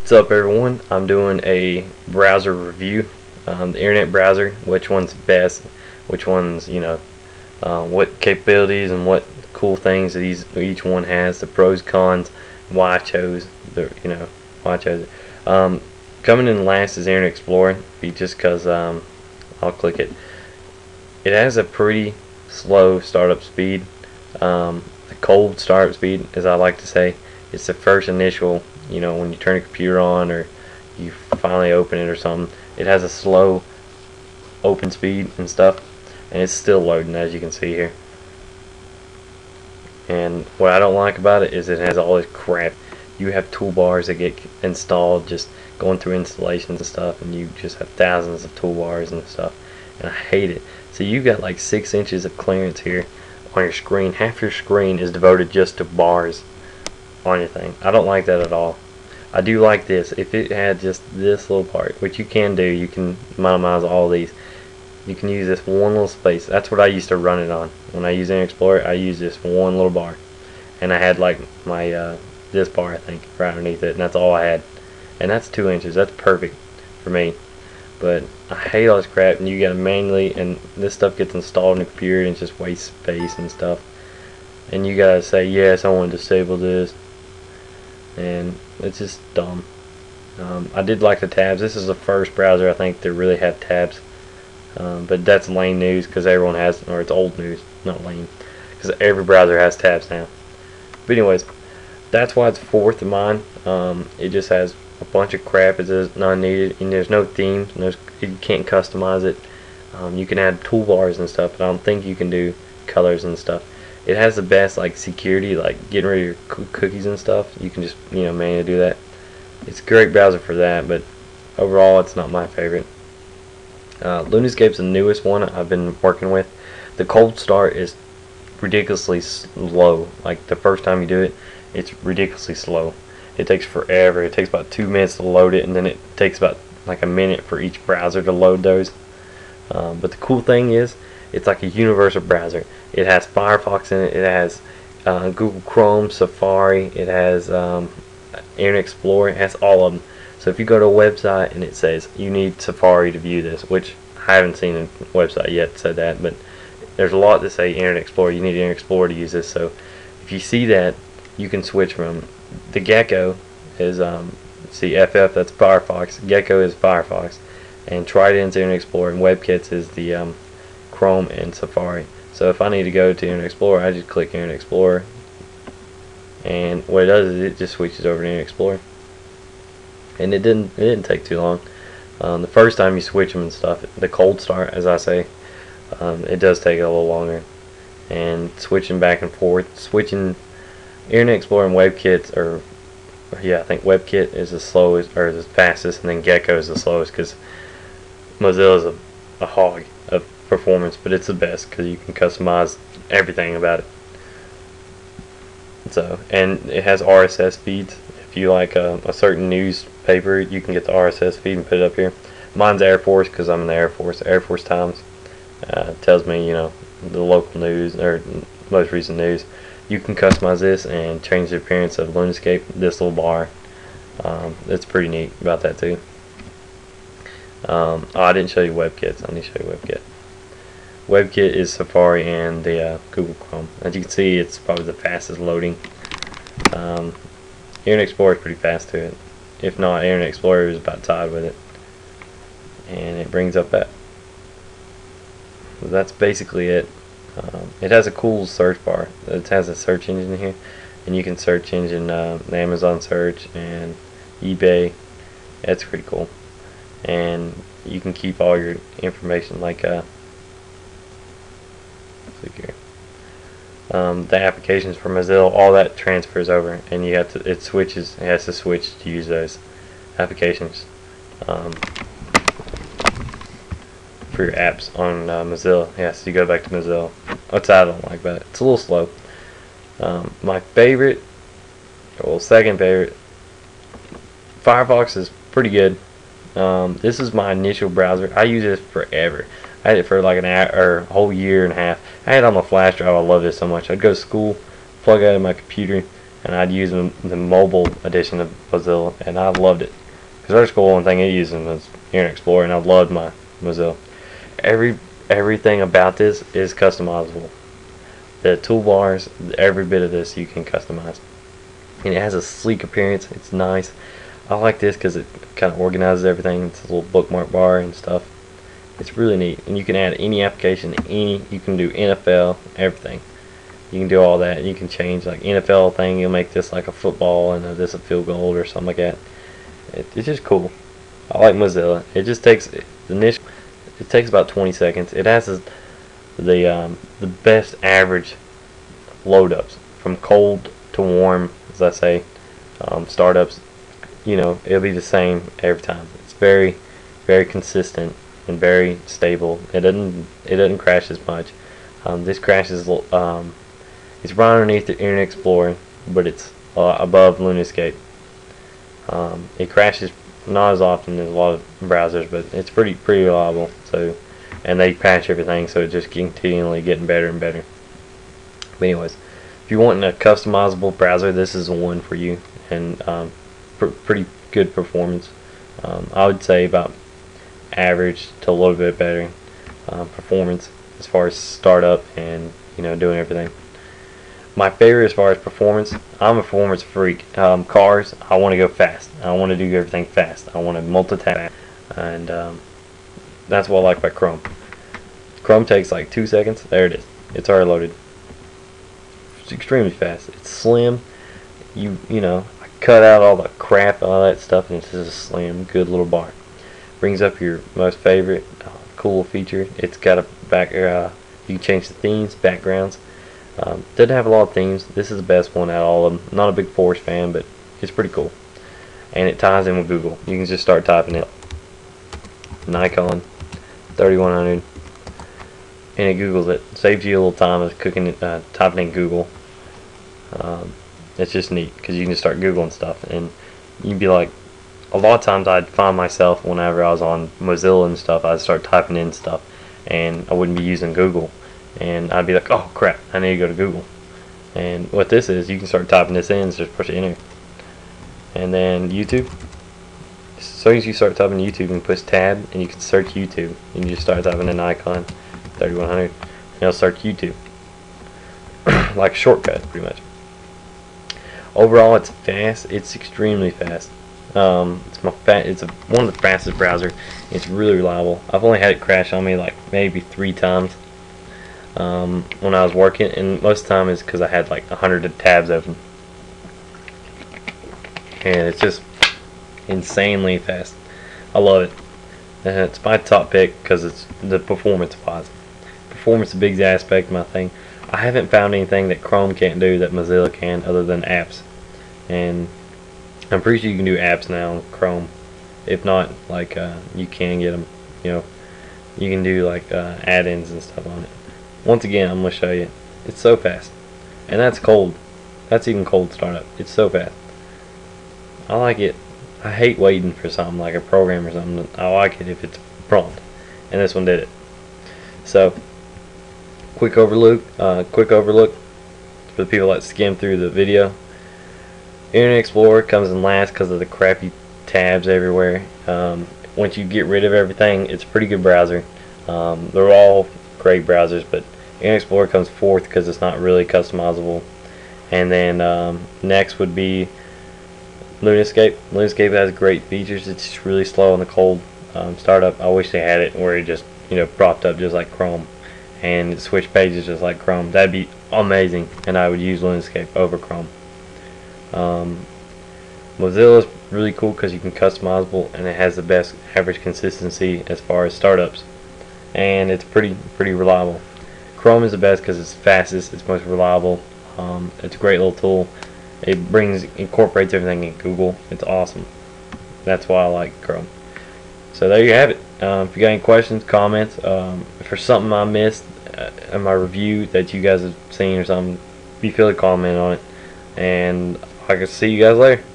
What's up everyone? I'm doing a browser review. Um, the internet browser, which one's best, which one's, you know, uh, what capabilities and what cool things these, each one has, the pros, cons, why I chose, the, you know, why I chose it. Um, coming in last is Internet Explorer, just because um, I'll click it. It has a pretty slow startup speed. Um, the cold startup speed, as I like to say, it's the first initial you know when you turn a computer on or you finally open it or something it has a slow open speed and stuff and it's still loading as you can see here. And what I don't like about it is it has all this crap. You have toolbars that get installed just going through installations and stuff and you just have thousands of toolbars and stuff and I hate it. So you've got like six inches of clearance here on your screen. Half your screen is devoted just to bars on your thing. I don't like that at all. I do like this. If it had just this little part, which you can do, you can minimize all these. You can use this one little space. That's what I used to run it on. When I use Internet Explorer, I use this one little bar. And I had like my, uh, this bar I think, right underneath it. And that's all I had. And that's two inches. That's perfect for me. But I hate all this crap and you gotta manually, and this stuff gets installed in the computer and just wastes space and stuff. And you gotta say, yes, I want to disable this and it's just dumb. Um, I did like the tabs. This is the first browser I think that really had tabs, um, but that's lame news because everyone has, or it's old news, not lame, because every browser has tabs now. But anyways, that's why it's fourth of mine. Um, it just has a bunch of crap. It's not needed, and there's no themes. There's you can't customize it. Um, you can add toolbars and stuff, but I don't think you can do colors and stuff it has the best like security, like getting rid of your cookies and stuff. You can just you know manually do that. It's a great browser for that, but overall it's not my favorite. Uh, Lunascape's the newest one I've been working with. The cold start is ridiculously slow. Like the first time you do it, it's ridiculously slow. It takes forever. It takes about two minutes to load it, and then it takes about like a minute for each browser to load those. Um, but the cool thing is, it's like a universal browser. It has Firefox in it. It has uh, Google Chrome, Safari. It has um, Internet Explorer. It has all of them. So if you go to a website and it says you need Safari to view this, which I haven't seen a website yet said that, but there's a lot that say Internet Explorer. You need Internet Explorer to use this. So if you see that, you can switch from the Gecko is um, see FF that's Firefox. Gecko is Firefox, and Trident's Internet Explorer, and WebKits is the um, Chrome and Safari. So if I need to go to Internet Explorer, I just click Internet Explorer. And what it does is it just switches over to Internet Explorer. And it didn't it didn't take too long. Um, the first time you switch them and stuff, the cold start, as I say, um, it does take a little longer. And switching back and forth, switching Internet Explorer and WebKit, or yeah, I think WebKit is the slowest or the fastest, and then Gecko is the slowest because Mozilla is a, a hog performance, but it's the best because you can customize everything about it. So, and it has RSS feeds. If you like a, a certain newspaper, you can get the RSS feed and put it up here. Mine's Air Force because I'm in the Air Force. Air Force Times uh, tells me, you know, the local news or most recent news. You can customize this and change the appearance of Lunascape, this little bar. Um, it's pretty neat about that too. Um, oh, I didn't show you WebKits. I need to show you WebKit. WebKit is Safari and the uh, Google Chrome. As you can see, it's probably the fastest loading. Um, Internet Explorer is pretty fast to it. If not, Internet Explorer is about tied with it. And it brings up that. So that's basically it. Um, it has a cool search bar. It has a search engine here, and you can search engine uh, Amazon search and eBay. That's pretty cool. And you can keep all your information like uh, here. Um, the applications for Mozilla, all that transfers over, and you have to. It switches. It has to switch to use those applications um, for your apps on uh, Mozilla. Yes, you go back to Mozilla. What's I don't like about it? It's a little slow. Um, my favorite, well, second favorite, Firefox is pretty good. Um, this is my initial browser. I use this forever. I had it for like an hour, or a whole year and a half. I had it on my flash drive. I love this so much. I'd go to school, plug it in my computer, and I'd use the, the mobile edition of Mozilla, and I loved it. Because our school, one thing it used was Internet Explorer, and I loved my Mozilla. Every everything about this is customizable. The toolbars, every bit of this you can customize. And it has a sleek appearance. It's nice. I like this because it kind of organizes everything. It's a little bookmark bar and stuff. It's really neat. And you can add any application, any, you can do NFL, everything. You can do all that. You can change like NFL thing. You'll make this like a football and this a field goal or something like that. It, it's just cool. I like Mozilla. It just takes the initial. It takes about 20 seconds. It has the the, um, the best average load ups from cold to warm, as I say. Um, startups, you know, it'll be the same every time. It's very, very consistent and very stable. It doesn't it doesn't crash as much. Um, this crashes. Um, it's right underneath the Internet Explorer, but it's uh, above Lunascape. Um, it crashes not as often as a lot of browsers, but it's pretty pretty reliable. So, and they patch everything, so it's just continually getting better and better. But anyways, if you're wanting a customizable browser, this is the one for you, and um, pr pretty good performance. Um, I would say about average to a little bit better uh, performance as far as startup and you know doing everything. My favorite as far as performance, I'm a performance freak. Um, cars, I want to go fast. I want to do everything fast. I want to multitask, and um, that's what I like about Chrome. Chrome takes like two seconds. There it is. It's already loaded. It's extremely fast. It's slim. You you know, I cut out all the crap, all that stuff, and it's just a slim, good little bar. Brings up your most favorite uh, cool feature. It's got a back. Uh, you can change the themes, backgrounds. Um, didn't have a lot of themes. This is the best one out of all of them. Not a big Force fan, but it's pretty cool. And it ties in with Google. You can just start typing it. Nikon 3100 and it Googles it. Saves you a little time of cooking it, uh, typing in Google. Um, it's just neat because you can just start Googling stuff and you'd be like, a lot of times I'd find myself whenever I was on Mozilla and stuff, I'd start typing in stuff and I wouldn't be using Google and I'd be like, oh crap, I need to go to Google. And what this is, you can start typing this in, just push enter. And then YouTube. As soon as you start typing YouTube, you can push tab and you can search YouTube. And you just start typing Nikon, 3100 and it'll search YouTube. like a shortcut, pretty much. Overall, it's fast. It's extremely fast. Um, it's my fa It's a, one of the fastest browser. It's really reliable. I've only had it crash on me like maybe three times um, when I was working, and most of the time is because I had like a hundred tabs open, and it's just insanely fast. I love it. And it's my top pick because it's the performance wise. Performance is a big aspect of my thing. I haven't found anything that Chrome can't do that Mozilla can other than apps, and I'm pretty sure you can do apps now on Chrome. If not, like uh, you can get them. You know, you can do like uh, add-ins and stuff on it. Once again, I'm to show you. It's so fast. And that's cold. That's even cold startup. It's so fast. I like it. I hate waiting for something like a program or something. I like it if it's prompt. And this one did it. So, quick overlook. Uh, quick overlook for the people that skim through the video. Internet Explorer comes in last because of the crappy tabs everywhere. Um, once you get rid of everything, it's a pretty good browser. Um, they're all great browsers, but Internet Explorer comes fourth because it's not really customizable. And then um, next would be Lunascape. Lunascape has great features. It's just really slow on the cold um, startup. I wish they had it where it just you know propped up just like Chrome and it switched pages just like Chrome. That'd be amazing, and I would use Lunascape over Chrome. Um, Mozilla is really cool because you can customizable and it has the best average consistency as far as startups, and it's pretty pretty reliable. Chrome is the best because it's fastest, it's most reliable. Um, it's a great little tool. It brings incorporates everything in Google. It's awesome. That's why I like Chrome. So there you have it. Um, if you got any questions, comments, um, there's something I missed uh, in my review that you guys have seen or something, be feel to comment on it. And I can see you guys later.